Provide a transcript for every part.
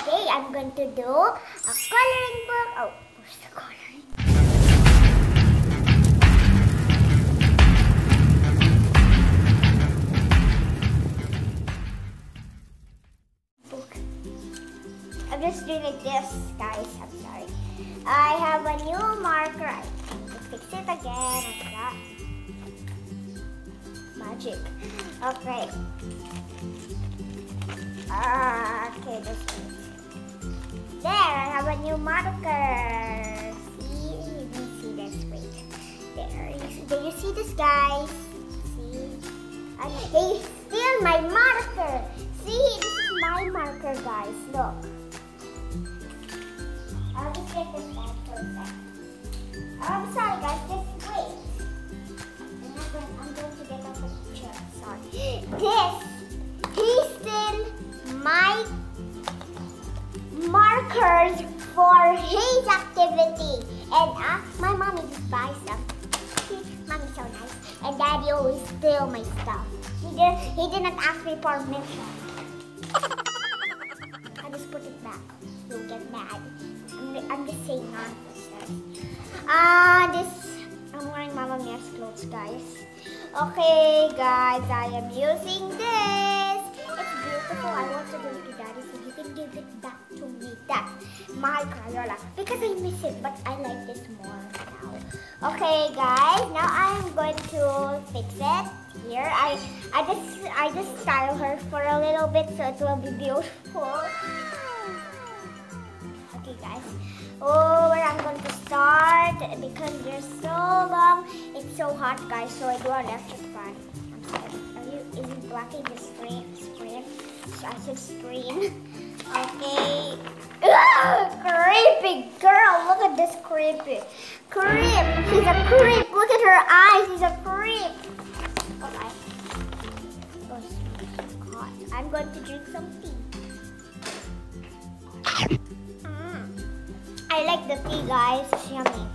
Today I'm going to do a coloring book. Oh, where's the coloring? Book. I'm just doing it this, guys. I'm sorry. I have a new marker. I fix it again. Magic. Okay. Ah, okay, this one. There, I have a new marker. See, you can see this. Wait, there. Do you see this, guys? See, and they steal my marker. See, this is my marker, guys. Look. I'll just get this back for a second. Oh, I'm sorry, guys. Just wait. I'm, going, I'm going to get off the chair. Sorry. This, he stole my markers for his activity. And uh, my mommy just buys them. Mommy's so nice. And daddy always steal my stuff. He, did, he didn't ask me permission. I just put it back. He'll get mad. I'm, I'm just saying nonsense. Ah, this, I'm wearing Mama Mia's clothes, guys. Okay, guys, I am using this. It's beautiful. I want to give it to Daddy so he can give it back That's my Crayola because I miss it, but I like this more now. Okay, guys, now I am going to fix it here. I I just I just style her for a little bit so it will be beautiful. Okay, guys. Oh, where I'm going to start because they're so long. It's so hot, guys. So I do an electric fan. I'm sorry. Are you? Is it blocking the screen? Screen? So I said screen. Okay. Ugh, creepy girl. Look at this creepy. Creep. She's a creep. Look at her eyes. She's a creep. Okay. I'm going to drink some tea. Mm. I like the tea, guys. It's yummy.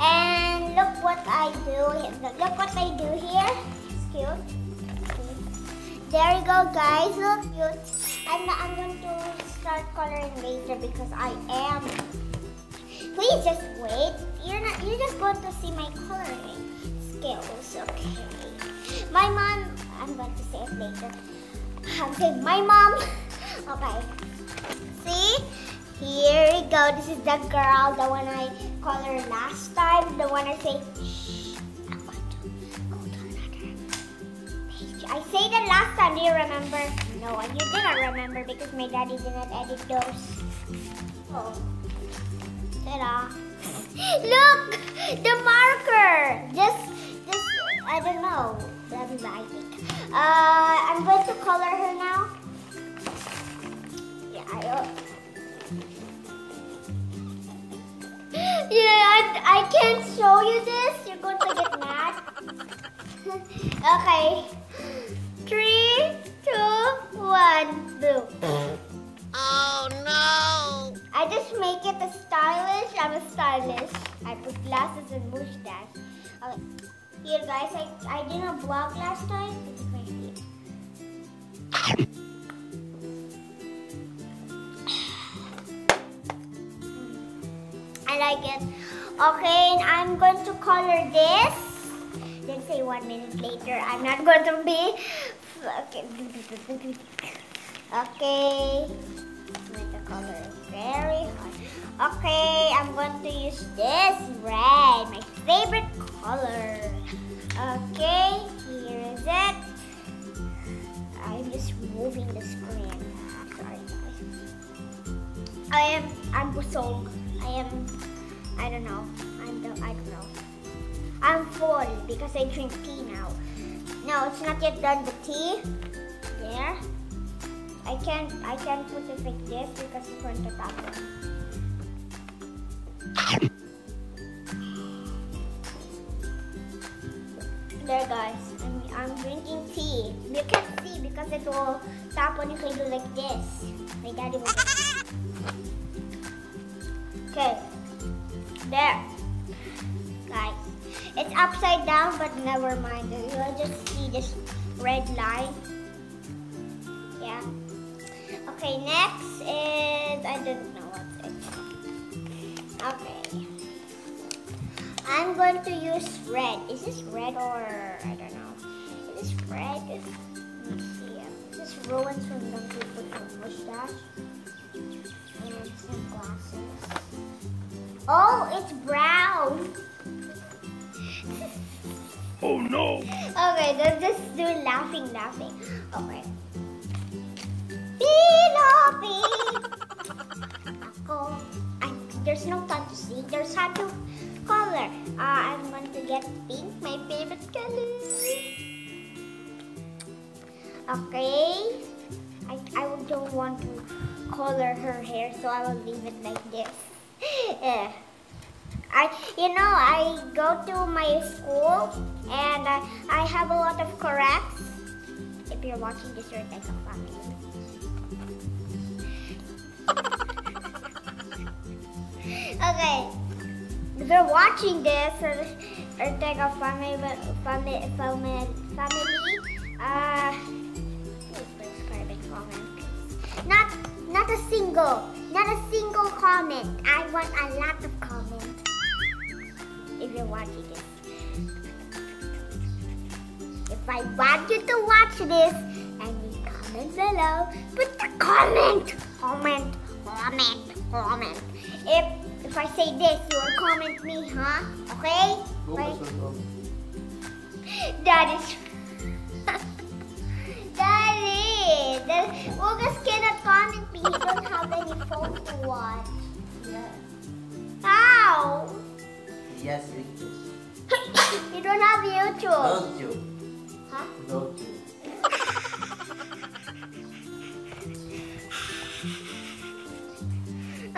And look what I do. Look what I do here. It's cute. There you go, guys. Look cute. I'm, I'm going to start coloring later because I am. Please just wait. You're not. You're just going to see my coloring skills. Okay. My mom. I'm going to say it later. I'm saying my mom. Okay. See? Here we go. This is the girl, the one I colored last time. The one I say, page. I say that last time. Do you remember? No, you didn't remember because my daddy didn't edit those. Oh. Ta-da. Look! The marker! Just, just, I don't know. That is I think. Uh, I'm going to color her now. Yeah, I, uh, yeah, I, I can't show you this. You're going to get mad. okay. Just make it a stylish. I'm a stylish. I put glasses and mustache. Okay. Here, guys, I, I didn't vlog last time. My face. I like it. Okay, and I'm going to color this. Then say one minute later. I'm not going to be. Okay. Okay. Very hot. Okay, I'm going to use this red, my favorite color. Okay, here is it. I'm just moving the screen. Sorry, guys. I am. I'm busog. I am. I don't know. I'm. The, I don't know. I'm full because I drink tea now. No, it's not yet done. The tea. There. I can't. I can't put it like this because it's going to it. There, guys. I'm, I'm drinking tea. You can't see because it will tap when you can do like this. My daddy will. Okay. There. Guys. It's upside down, but never mind. You'll just see this red line. Okay, next is I don't know what's it. Okay. I'm going to use red. Is this red or I don't know. Is this red? Let me see. Is this Rowan's from the people from mustache? And some glasses. Oh, it's brown. Oh no! Okay, let's just do laughing, laughing. Okay. I, there's no time to see. There's how to color. Uh, I'm going to get pink, my favorite color. Okay. I, I don't want to color her hair, so I will leave it like this. yeah. I, you know, I go to my school and uh, I have a lot of corrects. If you're watching this, you're like a family. Okay, you're watching this or, take a family, family, family, family, uh. Not, not a single, not a single comment. I want a lot of comments if you're watching this. If I want you to watch this, and you comment below, put the comment, comment, comment, comment. If if I say this, you will comment me, huh? Okay? Right? That is. Daddy, that, Lucas cannot comment me. He don't have any phone to watch. Yeah. How? Yes, is. you don't have YouTube. Don't? Huh? Don't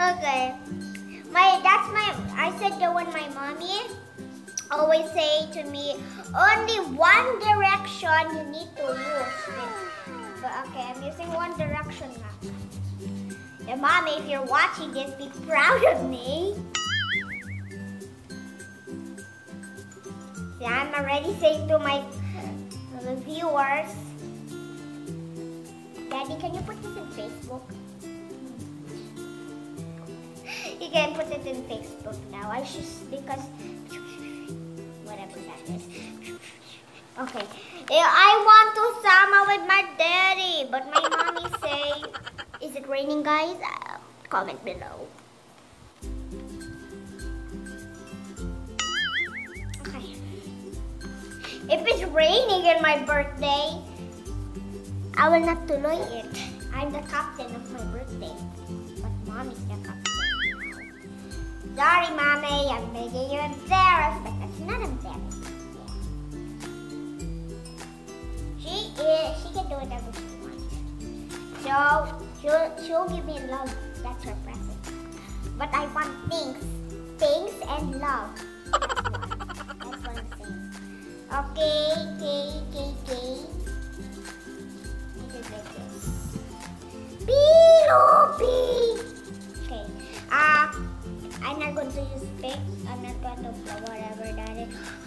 Okay. My that's my I said that when my mommy always say to me, only one direction you need to use. But okay, I'm using one direction now. Yeah, mommy, if you're watching this, be proud of me. See, I'm already saying to my viewers, Daddy, can you put this in Facebook? You can put it in Facebook now. I just because whatever that is. Okay. I want to summer with my daddy, but my mommy say, is it raining, guys? Uh, comment below. Okay. If it's raining in my birthday, I will not tuloy it. I'm the captain of my birthday, but mommy's the captain. Sorry, mommy, I'm making you embarrassed, but that's not embarrassing. She is. She can do whatever she wants. So she'll she'll give me love. That's her present. But I want things, things and love. That's one. Thing. Okay,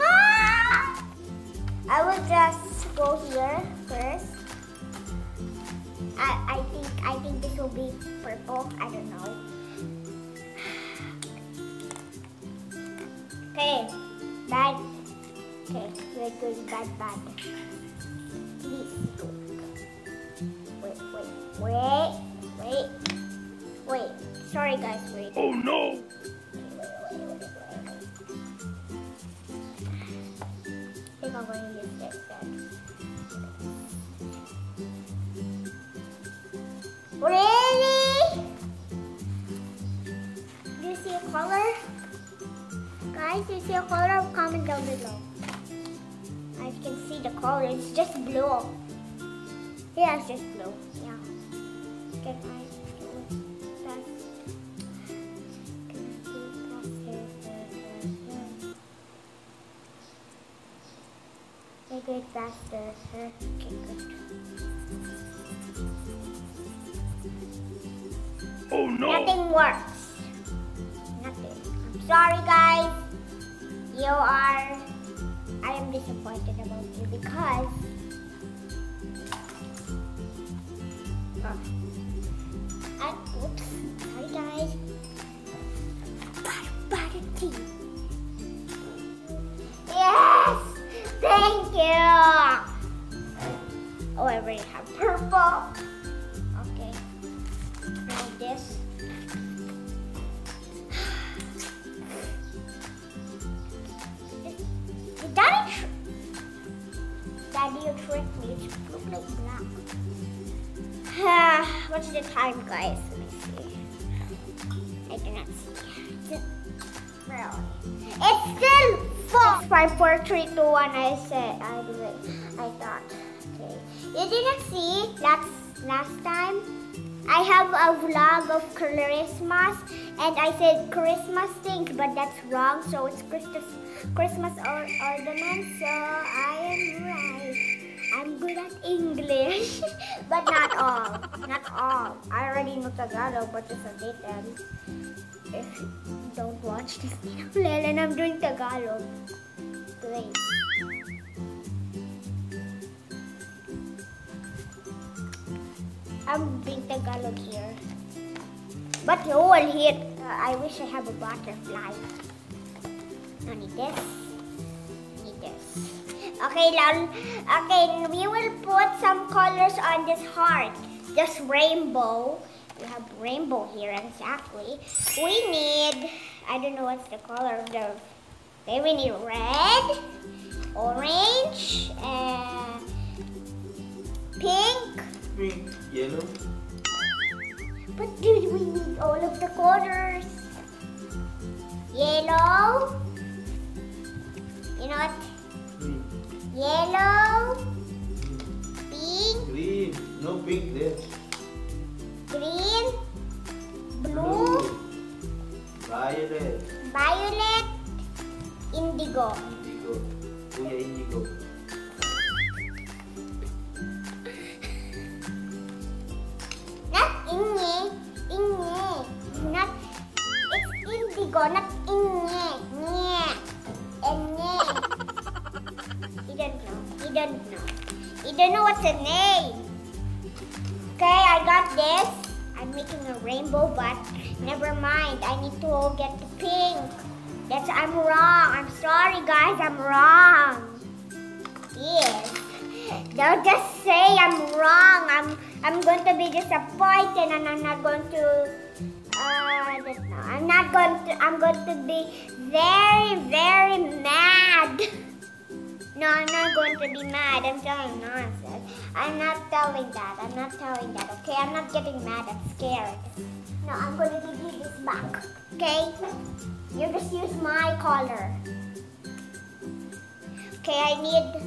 Ah! I will just go here first. I, I think I think this will be purple. I don't know. Okay, bad. Okay, we're doing bad, bad. Please go. Wait, wait, wait, wait, wait. Sorry, guys. Wait. Oh no! Guys, see a color? Comment down below. I can see the color. It's just blue. Yeah, it's just blue. Yeah. Can I do it? That's Make it faster. Okay, good. Oh no! Nothing works. Nothing. I'm sorry, guys. You are. I am disappointed about you because. Oh. And oops, It's still four. Five, four, three, two, one. I said. I do it. I thought. Okay. You didn't see last last time. I have a vlog of Christmas, and I said Christmas things, but that's wrong. So it's Christmas Christmas or ornaments. So I am right. I'm good at English, but not all. Not all. I already know Tagalog, but just a little. If you don't watch this video, and I'm doing Tagalog. Great. I'm doing Tagalog here. But you will hit. Uh, I wish I have a butterfly. No need this. Need this. Okay, lol. Okay, we will put some colors on this heart. This rainbow. Rainbow here exactly. We need. I don't know what's the color of the. Okay, we need red, orange, and pink. Pink, yellow, But dude, we need all of the colors. Yellow. You know what? green, Yellow, pink, green. No pink there. Green, blue, Violet, violet, indigo. indigo. Kuya indigo. Not inye, inye. Not, it's indigo, not inye. Nye. Enye. He doesn't know. He doesn't know. He doesn't know what's a name. Okay, I got this. Making a rainbow, but never mind. I need to get the pink. That's I'm wrong. I'm sorry, guys. I'm wrong. Yes. Don't just say I'm wrong. I'm I'm going to be disappointed, and I'm not going to. Uh. I'm not going to. I'm going to be very, very mad. No, I'm not going to be mad. I'm telling nonsense. I'm not telling that. I'm not telling that. Okay, I'm not getting mad. I'm scared. No, I'm going to give you this back. Okay? You just use my color. Okay, I need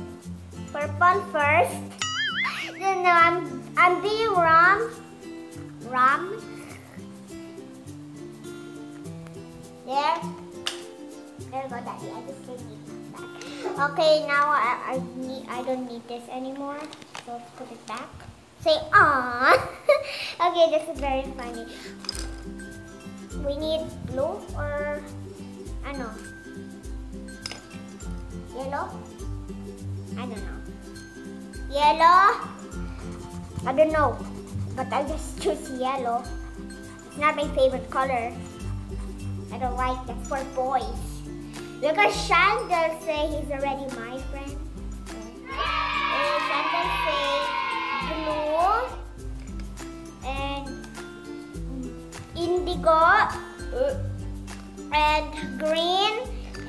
purple first. No, no, I'm I'm being wrong. Rum. There. There you go, Daddy. I just gave you. Okay, now I, I need I don't need this anymore. So let's put it back. Say ah. okay, this is very funny. We need blue or ano? Yellow? I don't know. Yellow? I don't know. But I'll just choose yellow. It's not my favorite color. I don't like that for boys. Because Shandel say he's already my friend. And Shandel say blue and indigo uh, and green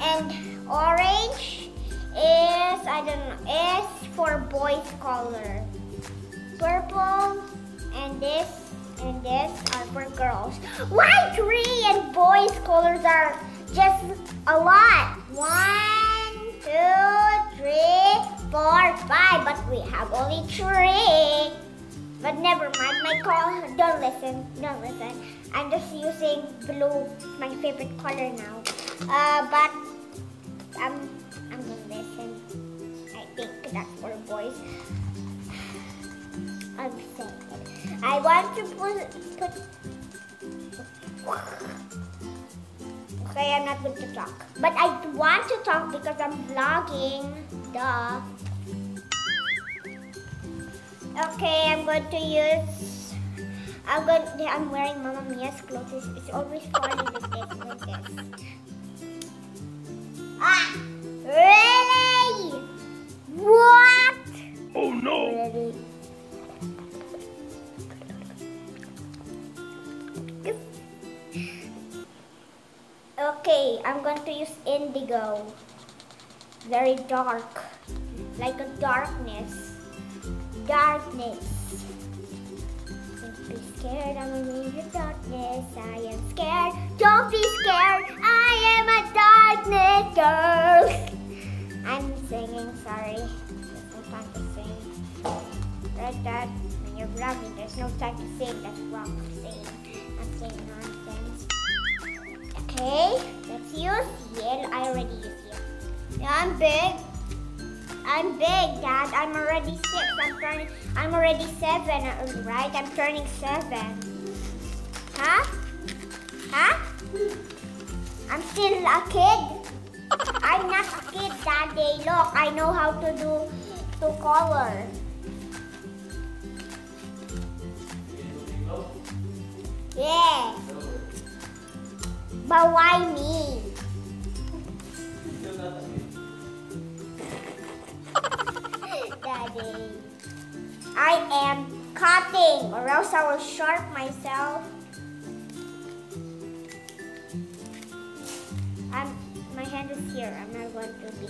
and orange is I don't know is for boys color. Purple and this and this are for girls. Why three and boys colors are just a lot? One, two, three, four, five. But we have only three. But never mind, my call. Don't listen. Don't listen. I'm just using blue, my favorite color now. Uh, but I'm I'm gonna listen. I think that's for boys. I'm saying. I want to put put. Okay, I'm not going to talk, but I want to talk because I'm vlogging. Duh. Okay, I'm going to use I'm going. I'm wearing Mama Mia's clothes. It's, always falling like this, like this. Very dark. Like a darkness. Darkness. Don't be scared, I'm in the darkness. I am scared. Don't be scared. I am a darkness girl. I'm singing, sorry. No time to sing. Right, Dad? When you're vlogging, there's no time to sing. That's wrong. I'm saying. I'm saying nonsense. Okay, let's use yellow. I already used yellow. Yeah, I'm big. I'm big, Dad. I'm already six. I'm turning. I'm already seven, uh, right? I'm turning seven. Huh? Huh? I'm still a kid. I'm not a kid, Daddy. Look, I know how to do to color. Yeah. But why me? I am cutting or else I will sharp myself. I'm, my hand is here. I'm not going to be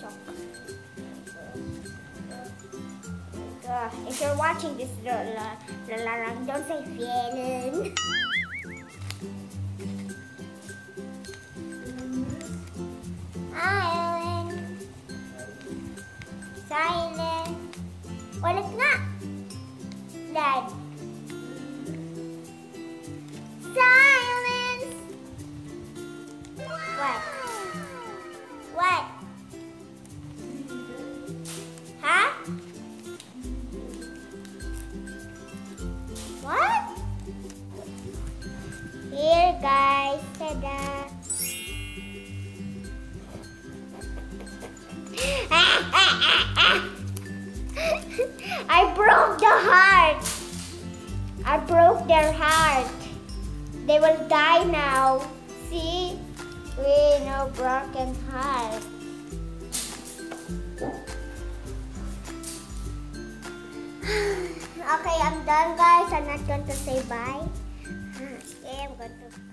shocked. Uh, if you're watching this, don't say feeling. Ulit nga. Dad. Silence. What? What? Huh? What? Here, guys. Ta-da. I broke the heart. I broke their heart. They will die now. See? We no broken heart. okay, I'm done guys. I'm not going to say bye. Okay, I'm going to